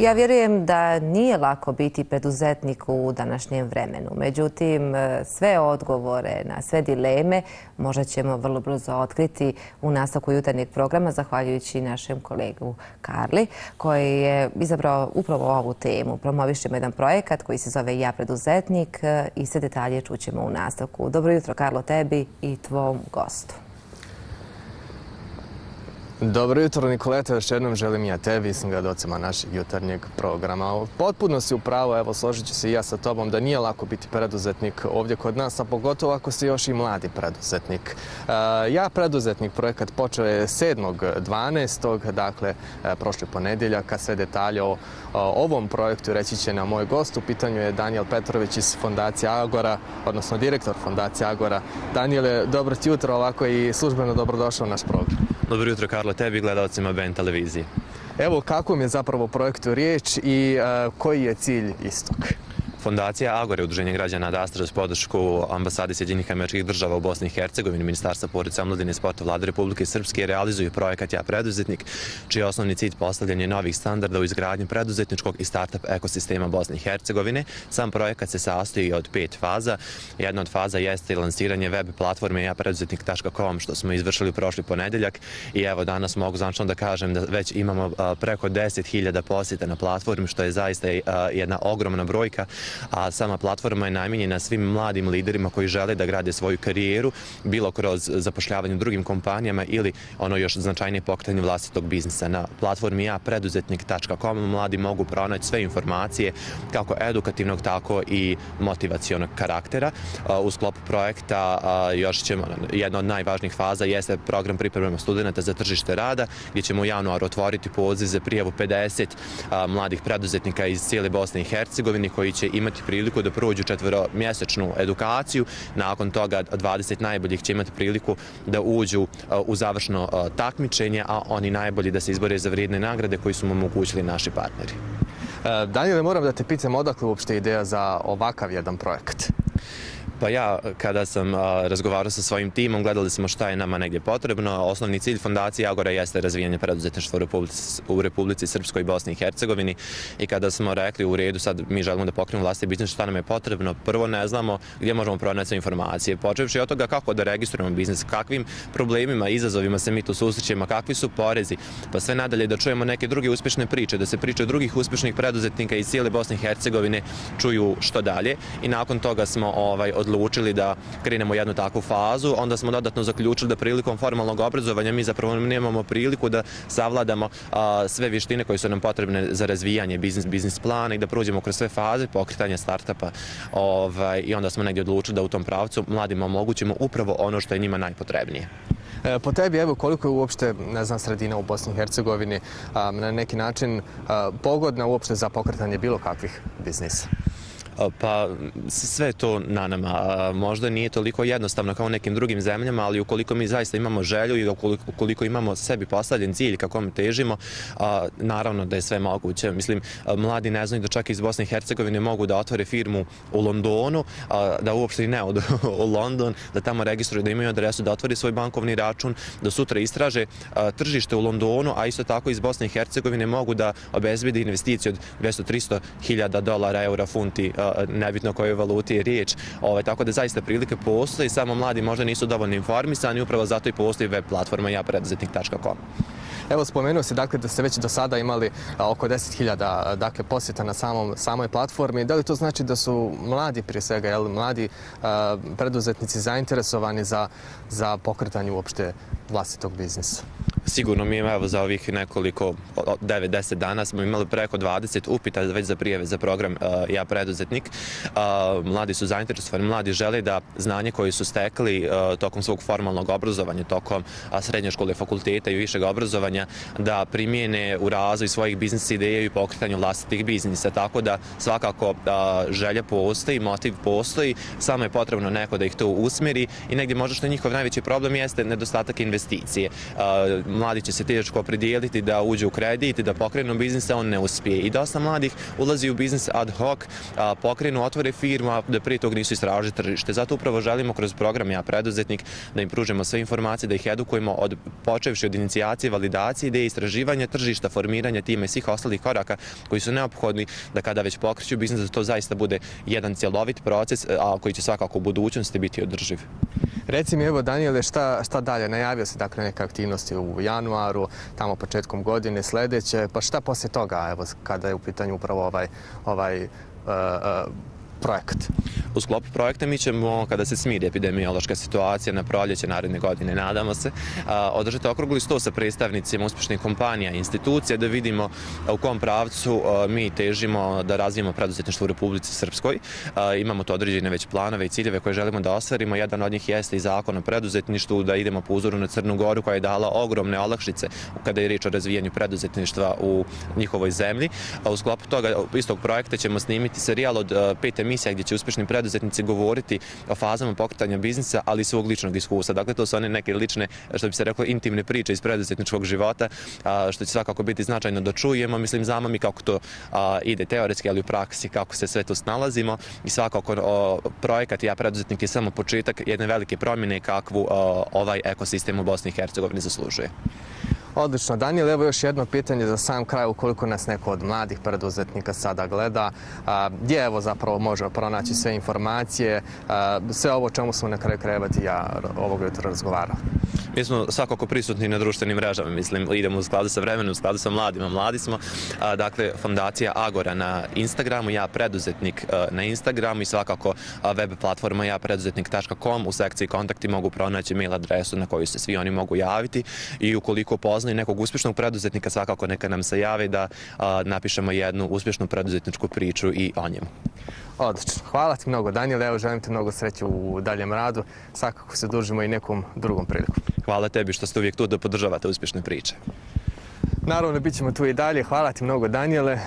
Ja vjerujem da nije lako biti preduzetnik u današnjem vremenu. Međutim, e, sve odgovore na sve dileme možda ćemo vrlo brzo otkriti u nastavku jutarnjeg programa, zahvaljujući našem kolegu Karli, koji je izabrao upravo ovu temu. Promovišemo jedan projekat koji se zove Ja preduzetnik e, i sve detalje čućemo u nastavku. Dobro jutro, Karlo, tebi i tvom gostu. Dobro jutro Nikoleta, još jednom želim ja tebi, sam gledocima našeg jutarnjeg programa. Potpuno si upravo, evo složit ću se i ja sa tobom, da nije lako biti preduzetnik ovdje kod nas, a pogotovo ako si još i mladi preduzetnik. E, ja preduzetnik projekat počeo je 7.12. dakle e, prošli ponedjeljak, a sve detalje o ovom projektu reći će na moj gost. U pitanju je Daniel Petrović iz Fondacije Agora, odnosno direktor Fondacije Agora. Daniele, dobro ti jutro, ovako i službeno dobrodošao u naš program. Dobro jutro, Karlo, tebi i gledalcima BN televizije. Evo, kako mi je zapravo projektu riječ i koji je cilj istog? Fondacija Agore, udruženje građana Dastra s podršku ambasade Sjedinjih američkih država u Bosni i Hercegovini, Ministarstva porodice omladine i sporta vlade Republike Srpske realizuju projekat Ja preduzetnik, čiji je osnovni cilj postavljanje novih standarda u izgradnju preduzetničkog i startup ekosistema Bosne i Hercegovine. Sam projekat se sastoji od pet faza. Jedna od faza jeste lansiranje web platforme japreduzetnik.com što smo izvršili u prošli ponedeljak i evo danas mogu znači da kažem da već imamo preko 10.000 posjeta na platformi što je zaista jedna ogromna brojka a sama platforma je namjenjena svim mladim liderima koji žele da grade svoju karijeru, bilo kroz zapošljavanje u drugim kompanijama ili ono još značajnije pokretanje vlastitog biznisa. Na platformi ja preduzetnik.com mladi mogu pronaći sve informacije kako edukativnog, tako i motivacijonog karaktera. U sklopu projekta još ćemo, jedna od najvažnijih faza jeste program pripremama studenta za tržište rada, gdje ćemo u januar otvoriti poziv za prijavu 50 mladih preduzetnika iz cijele Bosne i Hercegovine koji će imati priliku da prođu četvromjesečnu edukaciju. Nakon toga 20 najboljih će imati priliku da uđu uh, u završno uh, takmičenje, a oni najbolji da se izbore za vrijedne nagrade koji su mu omogućili naši partneri. E, moram da te pitam odakle uopšte ideja za ovakav jedan projekat? Pa ja, kada sam razgovarao sa svojim timom, gledali smo šta je nama negdje potrebno. Osnovni cilj fondacije Agora jeste razvijanje preduzetništva u Republici, u Republici Srpskoj Bosni i Hercegovini. I kada smo rekli u redu, sad mi želimo da pokrenemo vlasti biznis, šta nam je potrebno, prvo ne znamo gdje možemo pronaći informacije. Počevši od toga kako da registrujemo biznis, kakvim problemima, izazovima se mi tu susrećemo, kakvi su porezi, pa sve nadalje da čujemo neke druge uspješne priče, da se priče drugih uspješnih preduzetnika iz cijele Bosne i Hercegovine čuju što dalje. I nakon toga smo ovaj, odlučili odlučili da krenemo jednu takvu fazu, onda smo dodatno zaključili da prilikom formalnog obrazovanja mi zapravo nemamo priliku da savladamo sve vještine koje su nam potrebne za razvijanje biznis, biznis plana i da prođemo kroz sve faze pokretanja startupa ovaj, i onda smo negdje odlučili da u tom pravcu mladima omogućimo upravo ono što je njima najpotrebnije. E, po tebi, evo, koliko je uopšte, ne znam, sredina u Bosni i Hercegovini na neki način pogodna uopšte za pokretanje bilo kakvih biznisa? Pa sve to na nama. Možda nije toliko jednostavno kao u nekim drugim zemljama, ali ukoliko mi zaista imamo želju i ukoliko imamo sebi postavljen cilj kako mi težimo, naravno da je sve moguće. Mislim, mladi ne znaju da čak iz Bosne i Hercegovine mogu da otvore firmu u Londonu, da uopšte i ne od, u London, da tamo registruju, da imaju adresu, da otvori svoj bankovni račun, da sutra istraže tržište u Londonu, a isto tako iz Bosne i Hercegovine mogu da obezbedi investiciju od 200-300 hiljada dolara, eura, funti nebitno kojoj valuti je riječ. Ovaj, tako da zaista prilike postoji, samo mladi možda nisu dovoljno informisani, upravo zato i postoji web platforma japreduzetnik.com. Evo, spomenuo se dakle, da ste već do sada imali oko 10.000 dakle, posjeta na samom, samoj platformi. Da li to znači da su mladi prije svega, jel, mladi a, preduzetnici zainteresovani za, za pokretanje uopšte vlastitog biznisa? Sigurno mi evo za ovih nekoliko 9-10 dana smo imali preko 20 upita već za prijeve za program uh, Ja preduzetnik. Uh, mladi su zainteresovani, mladi žele da znanje koje su stekli uh, tokom svog formalnog obrazovanja, tokom srednje škole, fakulteta i višeg obrazovanja, da primijene u razvoj svojih biznis ideja i pokretanju vlastitih biznisa. Tako da svakako želja postoji, motiv postoji, samo je potrebno neko da ih to usmeri i negdje možda što njihov najveći problem jeste nedostatak investicije mladi će se teško opredijeliti da uđe u kredit i da pokrenu biznis, a on ne uspije. I dosta mladih ulazi u biznis ad hoc, pokrenu, otvore firma, da prije tog nisu istražili tržište. Zato upravo želimo kroz program Ja preduzetnik da im pružemo sve informacije, da ih edukujemo od počevši od inicijacije, validacije, ideje istraživanja tržišta, formiranja tima i svih ostalih koraka koji su neophodni da kada već pokreću biznis, da to zaista bude jedan cjelovit proces, a koji će svakako u budućnosti biti održiv. Reci mi, evo, Daniele, šta, šta dalje? Najavio se dakle neke aktivnosti u januaru, tamo početkom godine sljedeće, pa šta poslije toga, evo, kada je u pitanju upravo ovaj, ovaj e, e, uh, uh, projekat? U sklopu projekta mi ćemo, kada se smiri epidemiološka situacija na proljeće naredne godine, nadamo se, održati okrugli sto sa predstavnicima uspješnih kompanija i institucija da vidimo u kom pravcu mi težimo da razvijemo preduzetništvo u Republici Srpskoj. Imamo to određene već planove i ciljeve koje želimo da ostvarimo. Jedan od njih jeste i zakon o preduzetništvu, da idemo po uzoru na Crnu Goru koja je dala ogromne olakšice kada je riječ o razvijanju preduzetništva u njihovoj zemlji. U sklopu toga istog projekta ćemo snimiti serijal od pet emisija gdje će uspješni preduzetnici govoriti o fazama pokretanja biznisa, ali i svog ličnog iskustva. Dakle, to su one neke lične, što bi se reklo, intimne priče iz preduzetničkog života, što će svakako biti značajno da čujemo, mislim, za mi kako to ide teoretski, ali u praksi, kako se sve to snalazimo i svakako projekat Ja preduzetnik je samo početak jedne velike promjene kakvu ovaj ekosistem u Bosni i Hercegovini zaslužuje. Odlično. Daniel, evo još jedno pitanje za sam kraj, ukoliko nas neko od mladih preduzetnika sada gleda. Gdje evo zapravo može pronaći sve informacije, sve ovo čemu smo na kraju krevati ja ovog jutra razgovarao? Mi smo svakako prisutni na društvenim mrežama, mislim, idemo u skladu sa vremenom, u skladu sa mladima, mladi smo. Dakle, fondacija Agora na Instagramu, ja preduzetnik na Instagramu i svakako web platforma ja preduzetnik.com u sekciji kontakti mogu pronaći mail adresu na koju se svi oni mogu javiti i ukoliko poznaju nekog uspješnog preduzetnika, svakako neka nam se javi da napišemo jednu uspješnu preduzetničku priču i o njemu. Odlično. Hvala ti mnogo, Daniel. Evo, želim ti mnogo sreće u daljem radu. Svakako se družimo i nekom drugom priliku. Hvala tebi što ste uvijek tu da podržavate uspješne priče. Naravno, bit ćemo tu i dalje. Hvala ti mnogo, Daniele.